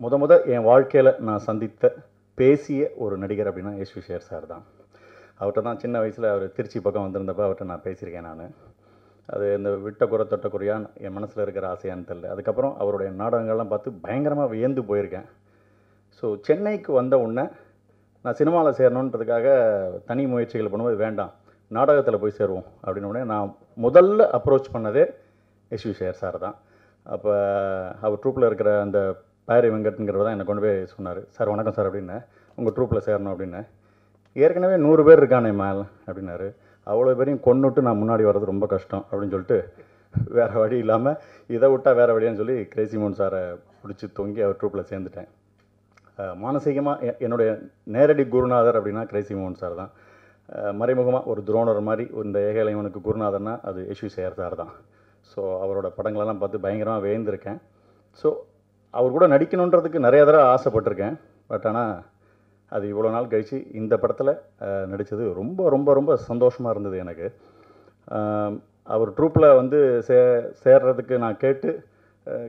முத முத என் வாழ்க்கையில் நான் சந்தித்த பேசிய ஒரு நடிகர் அப்படின்னா எஸ் விஷேர் சார் தான். அவர்கிட்ட தான் சின்ன வயசில் அவர் திருச்சி பக்கம் வந்திருந்தப்போ அவர்கிட்ட நான் பேசியிருக்கேன் நான். அது இந்த விட்ட குறை தொட்ட என் மனசில் இருக்கிற ஆசையான்னு தெரில அதுக்கப்புறம் அவருடைய நாடகங்கள்லாம் பார்த்து பயங்கரமாக வியந்து போயிருக்கேன். ஸோ சென்னைக்கு வந்த உடனே நான் சினிமாவில் சேரணுன்றதுக்காக தனி முயற்சிகள் பண்ணும்போது வேண்டாம் நாடகத்தில் போய் சேருவோம் அப்படின்னு உடனே நான் முதல்ல அப்ரோச் பண்ணதே எஸ் சேர் சார் தான். அப்போ அவர் ட்ரூப்பில் இருக்கிற அந்த பாரி வெங்கட்ங்கிறவர் தான் என்னை கொண்டு போய் சொன்னார். சார் வணக்கம் சார் அப்படின்னு. உங்கள் ட்ரூப்பில் சேரணும் அப்படின்னு. ஏற்கனவே நூறு பேர் இருக்கானே மேல் அப்படின்னாரு. அவ்வளோ பேரையும் கொண்டுட்டு நான் முன்னாடி வர்றது ரொம்ப கஷ்டம் அப்படின்னு சொல்லிட்டு வேறு வழி இல்லாமல் இதை விட்டால் வேறு வழியான்னு சொல்லி கிரேசி மோன் சாரை பிடிச்சி தொங்கி அவர் ட்ரூப்பில் சேர்ந்துட்டேன். மானசீகமாக என்னுடைய நேரடி குருநாதர் அப்படின்னா கிரேசி மோகன் சார் தான். மறைமுகமாக ஒரு துரோணர் மாதிரி இந்த ஏகலைவனுக்கு குருநாதர்னா அது யஷ்வி சேர் சார் தான். ஸோ அவரோட படங்களெல்லாம் பார்த்து பயங்கரமாக வேந்திருக்கேன். ஸோ அவர் கூட நடிக்கணுன்றதுக்கு நிறைய தடவை ஆசைப்பட்டிருக்கேன். பட் ஆனால் அது இவ்வளோ நாள் கழித்து இந்த படத்தில் நடித்தது ரொம்ப ரொம்ப ரொம்ப சந்தோஷமாக இருந்தது எனக்கு. அவர் ட்ரூப்பில் வந்து சே சேர்றதுக்கு நான் கேட்டு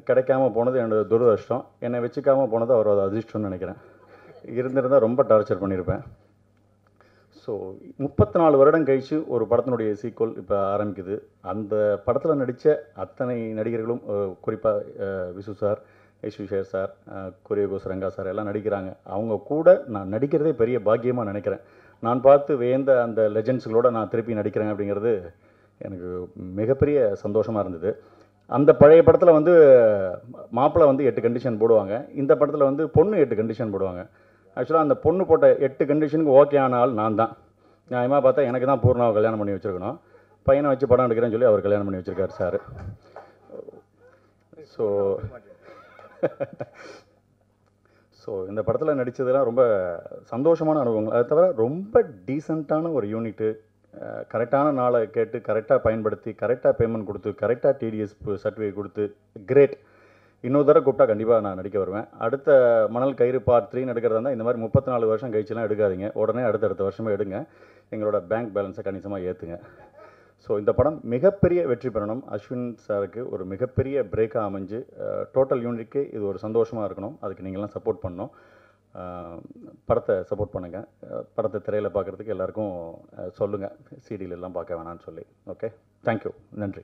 கிடைக்காம போனது என்னோட துரதிருஷ்டம். என்னை வச்சுக்காமல் போனது அவரோட அதிர்ஷ்டம்னு நினைக்கிறேன். இருந்திருந்தால் ரொம்ப டார்ச்சர் பண்ணியிருப்பேன் ஸோ முப்பத்தி நாலு வருடம் கழித்து ஒரு படத்தினுடைய சீக்வல் இப்போ ஆரம்பிக்குது. அந்த படத்தில் நடித்த அத்தனை நடிகர்களும் குறிப்பாக Visu sir Yash sir Kuriakose Ranga sir எல்லாம் நடிக்கிறாங்க. அவங்க கூட நான் நடிக்கிறதே பெரிய பாக்கியமாக நினைக்கிறேன். நான் பார்த்து வேந்த அந்த லெஜெண்ட்ஸுகளோட நான் திருப்பி நடிக்கிறேன் அப்படிங்கிறது எனக்கு மிகப்பெரிய சந்தோஷமாக இருந்தது. அந்த பழைய படத்தில் வந்து மாப்பிள்ளை வந்து எட்டு கண்டிஷன் போடுவாங்க. இந்த படத்தில் வந்து பொண்ணு எட்டு கண்டிஷன் போடுவாங்க. ஆக்சுவலாக அந்த பொண்ணு போட்ட எட்டு கண்டிஷனுக்கு ஓகே ஆன ஆள் நான் தான். நியாயமாக பார்த்தா எனக்கு தான் பூர்ணாவை கல்யாணம் பண்ணி வச்சுருக்கணும். பையனை வச்சு படம் எடுக்கிறேன்னு சொல்லி அவர் கல்யாணம் பண்ணி வச்சுருக்காரு சார். ஸோ ஸோ இந்த படத்தில் நடித்ததெல்லாம் ரொம்ப சந்தோஷமான அனுபவங்கள். அது தவிர ரொம்ப டீசெண்டான ஒரு யூனிட்டு கரெக்டான நாளை கேட்டு கரெக்டாக பயன்படுத்தி கரெக்டாக பேமெண்ட் கொடுத்து கரெக்டாக டிடிஎஸ் சர்டிஃபிகேட் கொடுத்து கிரேட் இன்னொரு தடவை கூப்பிட்டா கண்டிப்பாக நான் நடிக்க வருவேன். அடுத்த மணல் கயிறு பார்ட் த்ரீ எடுக்கிறதா இருந்தால் இந்த மாதிரி முப்பத்தி நாலு வருஷம் கழிச்சுலாம் எடுக்காதீங்க. உடனே அடுத்தடுத்த வருஷமே எடுங்க. எங்களோட பேங்க் பேலன்ஸை கணிசமாக ஏற்றுங்க ஸோ இந்த படம் மிகப்பெரிய வெற்றி பெறணும். அஸ்வின் சாருக்கு ஒரு மிகப்பெரிய பிரேக்காக அமைஞ்சு டோட்டல் யூனிட்க்கு இது ஒரு சந்தோஷமாக இருக்கணும். அதுக்கு நீங்களாம் சப்போர்ட் பண்ணணும். படத்தை சப்போர்ட் பண்ணுங்கள் படத்தை திரையில் பார்க்குறதுக்கு எல்லாருக்கும் சொல்லுங்கள் சீடியிலெல்லாம் பார்க்க வேணாம்னு சொல்லி. ஓகே தேங்க்யூ நன்றி.